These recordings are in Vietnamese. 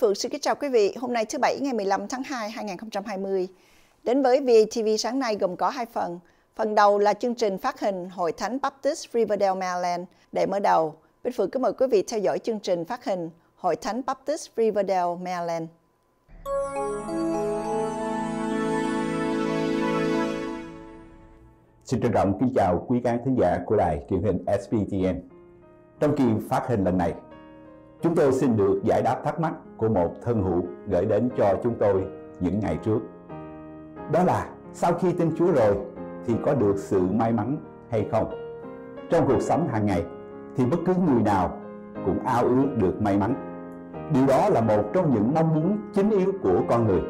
Phượng xin kính chào quý vị. Hôm nay thứ Bảy ngày 15 tháng 2 2020. Đến với VATV sáng nay gồm có hai phần. Phần đầu là chương trình phát hình Hội Thánh Baptist Riverdale, Maryland. Để mở đầu, Bích Phượng kính mời quý vị theo dõi chương trình phát hình Hội Thánh Baptist Riverdale, Maryland. Xin trân trọng kính chào quý khán thính giả của đài truyền hình sbtn. Trong kỳ phát hình lần này, chúng tôi xin được giải đáp thắc mắc của một thân hữu gửi đến cho chúng tôi những ngày trước. Đó là, sau khi tin Chúa rồi, thì có được sự may mắn hay không? Trong cuộc sống hàng ngày, thì bất cứ người nào cũng ao ước được may mắn. Điều đó là một trong những mong muốn chính yếu của con người.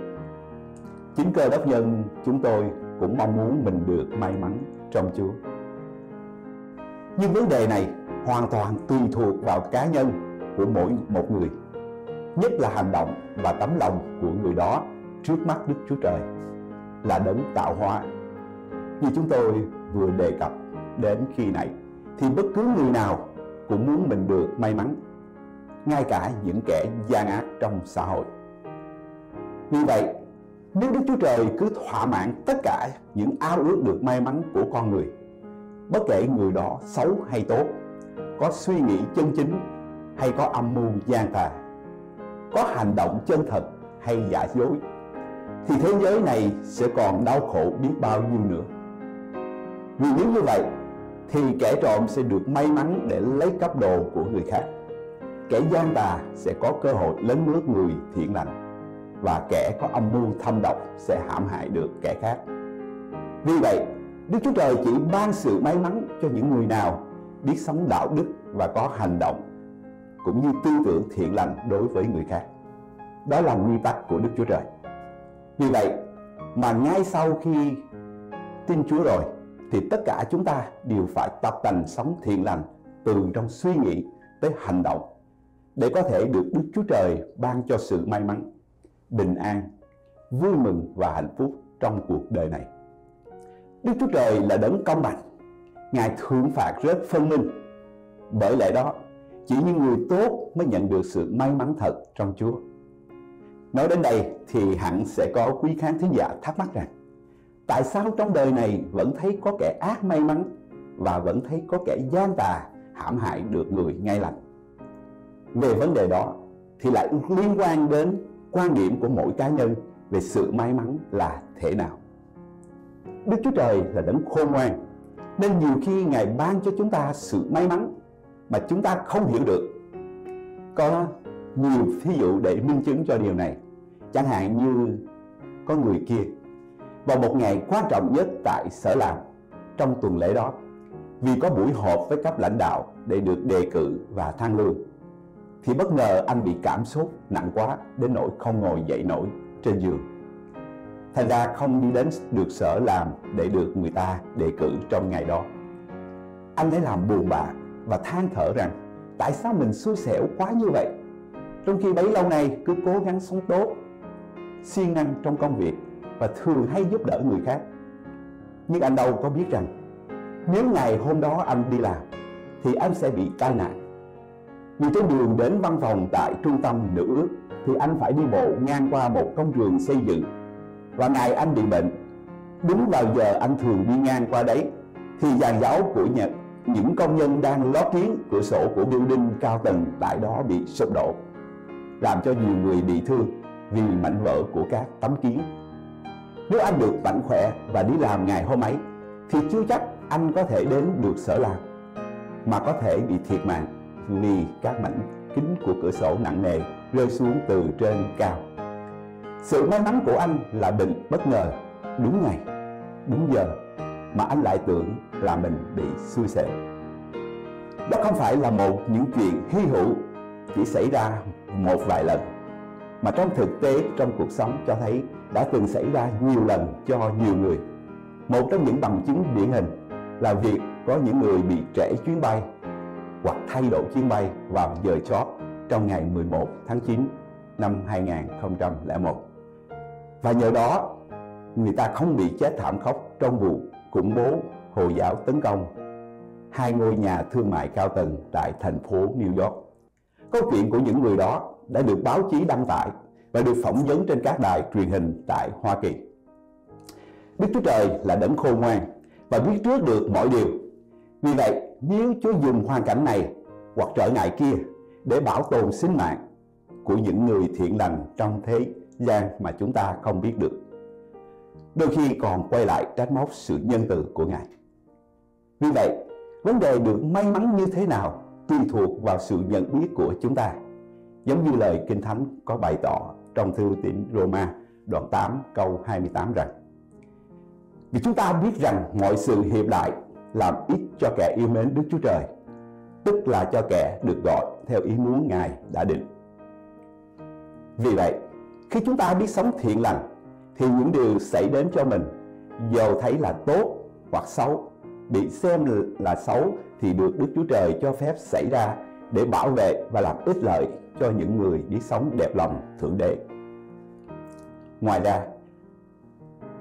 Chính cơ đốc nhân chúng tôi cũng mong muốn mình được may mắn trong Chúa. Nhưng vấn đề này hoàn toàn tùy thuộc vào cá nhân của mỗi một người, nhất là hành động và tấm lòng của người đó trước mắt Đức Chúa Trời là đấng tạo hóa. Như chúng tôi vừa đề cập đến khi này thì bất cứ người nào cũng muốn mình được may mắn, ngay cả những kẻ gian ác trong xã hội. Vì vậy, nếu Đức Chúa Trời cứ thỏa mãn tất cả những ao ước được may mắn của con người, bất kể người đó xấu hay tốt, có suy nghĩ chân chính hay có âm mưu gian tà, có hành động chân thật hay giả dối, thì thế giới này sẽ còn đau khổ biết bao nhiêu nữa. Vì nếu như vậy, thì kẻ trộm sẽ được may mắn để lấy cắp đồ của người khác. Kẻ gian tà sẽ có cơ hội lấn lướt người thiện lành và kẻ có âm mưu thâm độc sẽ hãm hại được kẻ khác. Vì vậy, Đức Chúa Trời chỉ ban sự may mắn cho những người nào biết sống đạo đức và có hành động cũng như tư tưởng thiện lành đối với người khác. Đó là nguyên tắc của Đức Chúa Trời. Vì vậy mà ngay sau khi tin Chúa rồi thì tất cả chúng ta đều phải tập tành sống thiện lành từ trong suy nghĩ tới hành động để có thể được Đức Chúa Trời ban cho sự may mắn bình an, vui mừng và hạnh phúc trong cuộc đời này. Đức Chúa Trời là đấng công bằng, Ngài thưởng phạt rất phân minh. Bởi lẽ đó, chỉ những người tốt mới nhận được sự may mắn thật trong Chúa. Nói đến đây thì hẳn sẽ có quý khán thính giả thắc mắc rằng tại sao trong đời này vẫn thấy có kẻ ác may mắn và vẫn thấy có kẻ gian tà hãm hại được người ngay lành. Về vấn đề đó thì lại liên quan đến quan điểm của mỗi cá nhân về sự may mắn là thế nào. Đức Chúa Trời là đấng khôn ngoan, nên nhiều khi Ngài ban cho chúng ta sự may mắn mà chúng ta không hiểu được. Có nhiều ví dụ để minh chứng cho điều này. Chẳng hạn như có người kia, vào một ngày quan trọng nhất tại sở làm, trong tuần lễ đó, vì có buổi họp với cấp lãnh đạo để được đề cử và thăng lương thì bất ngờ anh bị cảm sốt nặng quá đến nỗi không ngồi dậy nổi trên giường. Thành ra không đi đến được sở làm để được người ta đề cử trong ngày đó. Anh lấy làm buồn bã và than thở rằng tại sao mình xui xẻo quá như vậy. Trong khi bấy lâu nay cứ cố gắng sống tốt, siêng năng trong công việc và thường hay giúp đỡ người khác. Nhưng anh đâu có biết rằng nếu ngày hôm đó anh đi làm thì anh sẽ bị tai nạn vì trên đường đến văn phòng tại trung tâm nữ ước thì anh phải đi bộ ngang qua một công trường xây dựng. Và ngày anh bị bệnh, đúng vào giờ anh thường đi ngang qua đấy thì dàn giáo của Nhật những công nhân đang lót kiến cửa sổ của building cao tầng tại đó bị sụp đổ làm cho nhiều người bị thương vì mảnh vỡ của các tấm kiến. Nếu anh được mạnh khỏe và đi làm ngày hôm ấy thì chưa chắc anh có thể đến được sở làm mà có thể bị thiệt mạng vì các mảnh kính của cửa sổ nặng nề rơi xuống từ trên cao. Sự may mắn của anh là định bất ngờ, đúng ngày, đúng giờ mà anh lại tưởng là mình bị xui xẻo. Đó không phải là một những chuyện hy hữu chỉ xảy ra một vài lần mà trong thực tế trong cuộc sống cho thấy đã từng xảy ra nhiều lần cho nhiều người. Một trong những bằng chứng điển hình là việc có những người bị trễ chuyến bay hoặc thay đổi chuyến bay vào giờ chót trong ngày 11 tháng 9 năm 2001. Và nhờ đó, người ta không bị chết thảm khốc trong vụ khủng bố Hồi giáo tấn công hai ngôi nhà thương mại cao tầng tại thành phố New York. Câu chuyện của những người đó đã được báo chí đăng tải và được phỏng vấn trên các đài truyền hình tại Hoa Kỳ. Đức Chúa Trời là đấng khôn ngoan và biết trước được mọi điều. Vì vậy, nếu Chúa dùng hoàn cảnh này hoặc trở ngại kia để bảo tồn sinh mạng của những người thiện lành trong thế gian mà chúng ta không biết được, đôi khi còn quay lại trách móc sự nhân từ của Ngài. Vì vậy, vấn đề được may mắn như thế nào tùy thuộc vào sự nhận biết của chúng ta. Giống như lời Kinh Thánh có bày tỏ trong thư tín Roma đoạn 8 câu 28 rằng Vì chúng ta biết rằng mọi sự hiệp lại làm ít cho kẻ yêu mến Đức Chúa Trời, tức là cho kẻ được gọi theo ý muốn Ngài đã định. Vì vậy, khi chúng ta biết sống thiện lành, thì những điều xảy đến cho mình, dầu thấy là tốt hoặc xấu, bị xem là xấu thì được Đức Chúa Trời cho phép xảy ra để bảo vệ và làm ích lợi cho những người biết sống đẹp lòng Thượng Đế. Ngoài ra,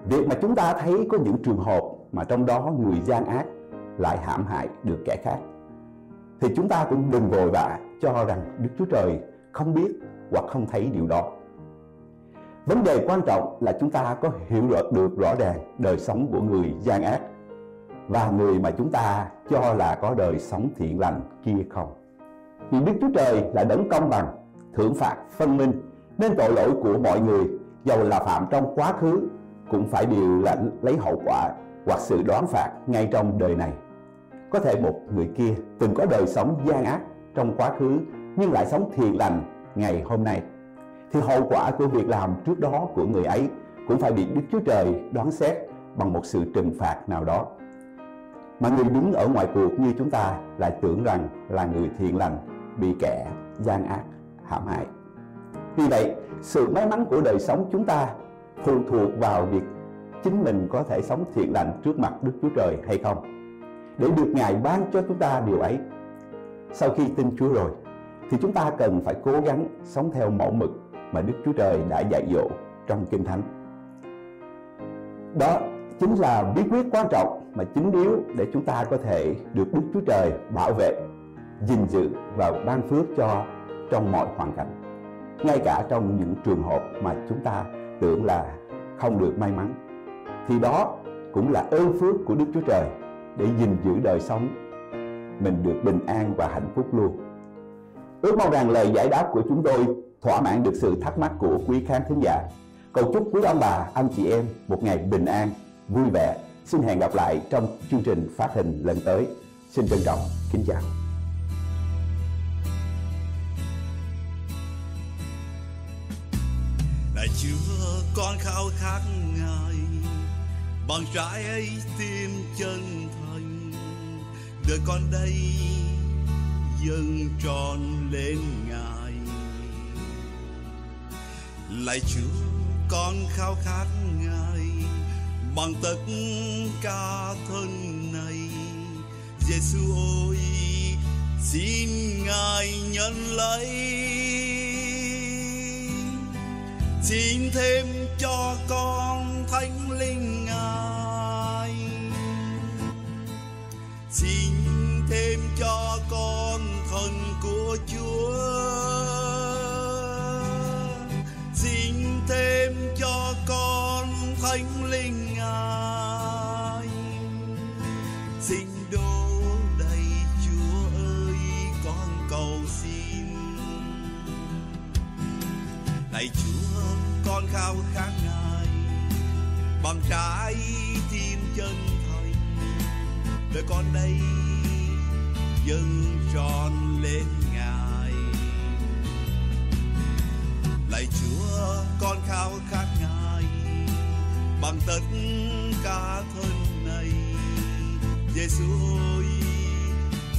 việc mà chúng ta thấy có những trường hợp mà trong đó người gian ác lại hãm hại được kẻ khác thì chúng ta cũng đừng vội vã cho rằng Đức Chúa Trời không biết hoặc không thấy điều đó. Vấn đề quan trọng là chúng ta có hiểu được rõ ràng đời sống của người gian ác và người mà chúng ta cho là có đời sống thiện lành kia không. Vì Đức Chúa Trời là đấng công bằng, thưởng phạt, phân minh nên tội lỗi của mọi người dầu là phạm trong quá khứ cũng phải điều lãnh lấy hậu quả hoặc sự đoán phạt ngay trong đời này. Có thể một người kia từng có đời sống gian ác trong quá khứ nhưng lại sống thiện lành ngày hôm nay. Thì hậu quả của việc làm trước đó của người ấy cũng phải bị Đức Chúa Trời đoán xét bằng một sự trừng phạt nào đó. Mà người đứng ở ngoài cuộc như chúng ta lại tưởng rằng là người thiện lành bị kẻ gian ác hãm hại. Vì vậy, sự may mắn của đời sống chúng ta phụ thuộc vào việc chính mình có thể sống thiện lành trước mặt Đức Chúa Trời hay không. Để được Ngài ban cho chúng ta điều ấy. Sau khi tin Chúa rồi, thì chúng ta cần phải cố gắng sống theo mẫu mực mà Đức Chúa Trời đã dạy dỗ trong Kinh Thánh. Đó chính là bí quyết quan trọng mà chính yếu để chúng ta có thể được Đức Chúa Trời bảo vệ, gìn giữ và ban phước cho trong mọi hoàn cảnh. Ngay cả trong những trường hợp mà chúng ta tưởng là không được may mắn. Thì đó cũng là ơn phước của Đức Chúa Trời để gìn giữ đời sống mình được bình an và hạnh phúc luôn. Ước mong rằng lời giải đáp của chúng tôi thỏa mãn được sự thắc mắc của quý khán thính giả. Cầu chúc quý ông bà, anh chị em một ngày bình an, vui vẻ. Xin hẹn gặp lại trong chương trình phát hình lần tới. Xin trân trọng, kính chào. Này chưa con khao khát Ngài Bằng trái ấy tim chân thành Đời con đây dâng tròn lên Ngài Lạy Chúa con khao khát Ngài Bằng tất cả thân này. Giêsu ơi xin Ngài nhận lấy. Xin thêm cho con thánh linh Ngài. Xin thêm cho con thần của Chúa. Thánh linh Ngài Xin đô đầy Chúa ơi, con cầu xin. Này Chúa, con khao khát Ngài, Bằng trái tim chân thành. Đời con đây dâng tròn lên Ngài. Lạy Chúa, con khao khát Ngài Bằng tất cả thân này. Giêsu ơi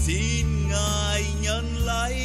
xin Ngài nhận lấy